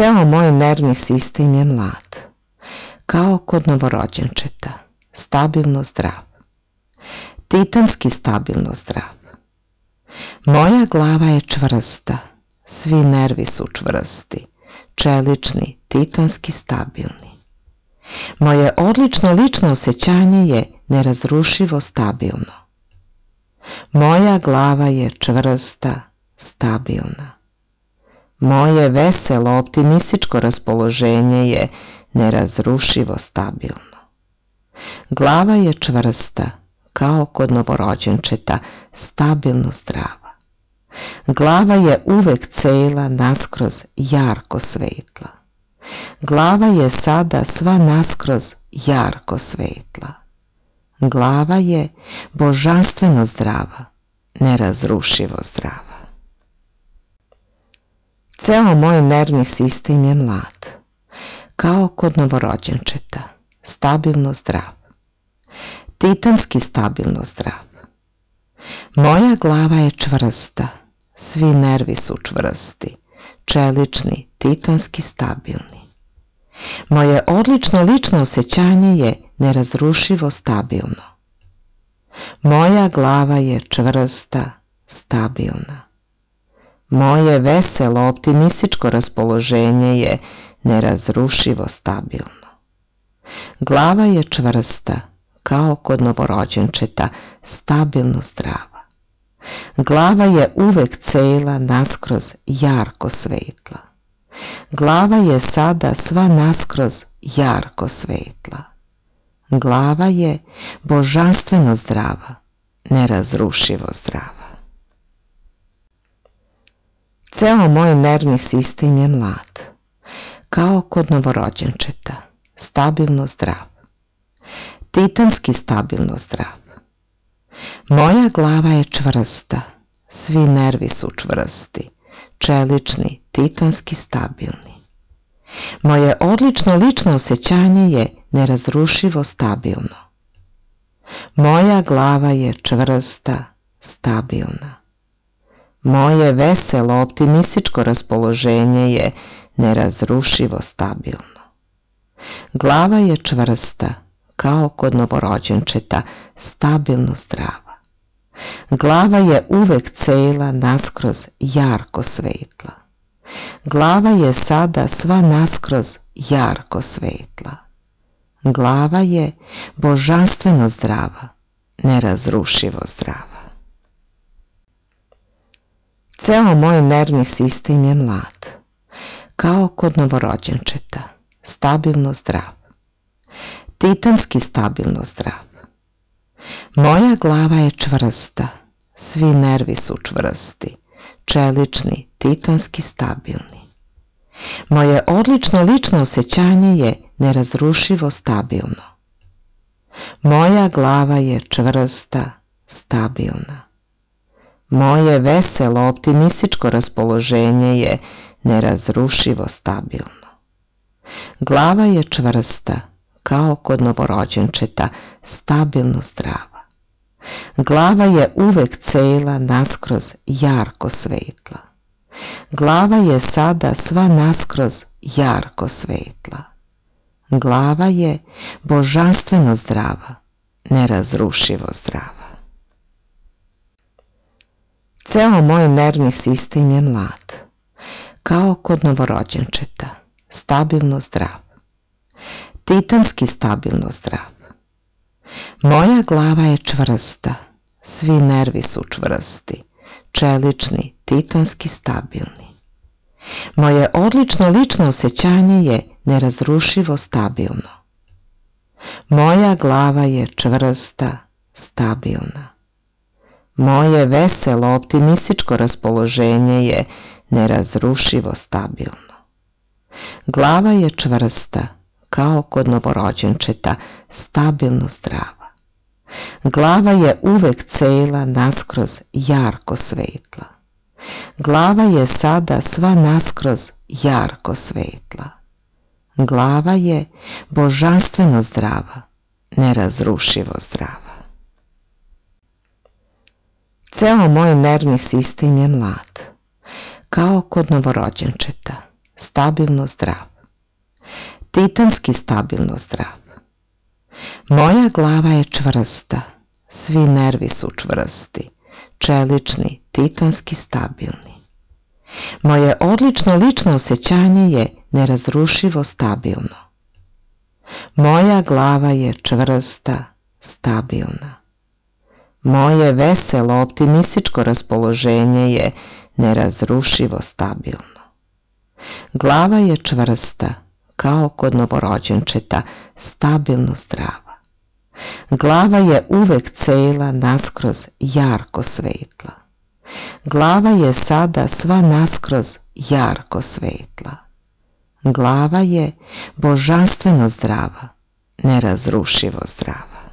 Ceo moj nervni sistem je mlad, kao kod novorođenčeta, stabilno zdrav. Titanski stabilno zdrav. Moja glava je čvrsta, svi nervi su čvrsti, čelični, titanski stabilni. Moje odlično lično osjećanje je nerazrušivo stabilno. Moja glava je čvrsta, stabilna. Moje veselo, optimističko raspoloženje je nerazrušivo stabilno. Glava je čvrsta, kao kod novorođenčeta, stabilno zdrava. Glava je uvek cela naskroz jarko svetla. Glava je sada sva naskroz jarko svetla. Glava je božanstveno zdrava, nerazrušivo zdrava. Ceo moj nervni sistem je mlad, kao kod novorođenčeta, stabilno zdrav. Titanski stabilno zdrav. Moja glava je čvrsta, svi nervi su čvrsti, čelični, titanski stabilni. Moje odlično lično osjećanje je nerazrušivo stabilno. Moja glava je čvrsta, stabilna. Moje veselo, optimističko raspoloženje je nerazrušivo stabilno. Glava je čvrsta, kao kod novorođenčeta, stabilno zdrava. Glava je uvek cela naskroz jarko svetla. Glava je sada sva naskroz jarko svetla. Glava je božanstveno zdrava, nerazrušivo zdrava. Ceo moj nervni sistem je mlad, kao kod novorođenčeta, stabilno zdrav. Titanski stabilno zdrav. Moja glava je čvrsta, svi nervi su čvrsti, čelični, titanski stabilni. Moje odlično lično osjećanje je nerazrušivo stabilno. Moja glava je čvrsta, stabilna. Moje veselo, optimističko raspoloženje je nerazrušivo stabilno. Glava je čvrsta, kao kod novorođenčeta, stabilno zdrava. Glava je uvek cela naskroz jarko svetla. Glava je sada sva naskroz jarko svetla. Glava je božanstveno zdrava, nerazrušivo zdrava. Ceo moj nervni sistem je mlad, kao kod novorođenčeta, stabilno zdrav. Titanski stabilno zdrav. Moja glava je čvrsta, svi nervi su čvrsti, čelični, titanski stabilni. Moje odlično lično osjećanje je nerazrušivo stabilno. Moja glava je čvrsta, stabilna. Moje veselo, optimističko raspoloženje je nerazrušivo stabilno. Glava je čvrsta, kao kod novorođenčeta, stabilno zdrava. Glava je uvek cela naskroz jarko svetla. Glava je sada sva naskroz jarko svetla. Glava je božanstveno zdrava, nerazrušivo zdrava. Ceo moj nervni sistem je mlad, kao kod novorođenčeta, stabilno zdrav titanski stabilno zdrav. Moja glava je čvrsta, svi nervi su čvrsti, čelični, titanski stabilni. Moje odlično lično osjećanje je nerazrušivo stabilno. Moja glava je čvrsta, stabilna. Moje veselo, optimističko raspoloženje je nerazrušivo stabilno. Glava je čvrsta, kao kod novorođenčeta, stabilno zdrava. Glava je uvek cela naskroz jarko svetla. Glava je sada sva naskroz jarko svetla. Glava je božanstveno zdrava, nerazrušivo zdrava. Ceo moj nervni sistem je mlad, kao kod novorođenčeta, stabilno zdrav. Titanski stabilno zdrav. Moja glava je čvrsta, svi nervi su čvrsti, čelični, titanski stabilni. Moje odlično lično osjećanje je nerazrušivo stabilno. Moja glava je čvrsta, stabilna. Moje veselo, optimističko raspoloženje je nerazrušivo stabilno. Glava je čvrsta, kao kod novorođenčeta, stabilno zdrava. Glava je uvek cela naskroz jarko svetla. Glava je sada sva naskroz jarko svetla. Glava je božanstveno zdrava, nerazrušivo zdrava.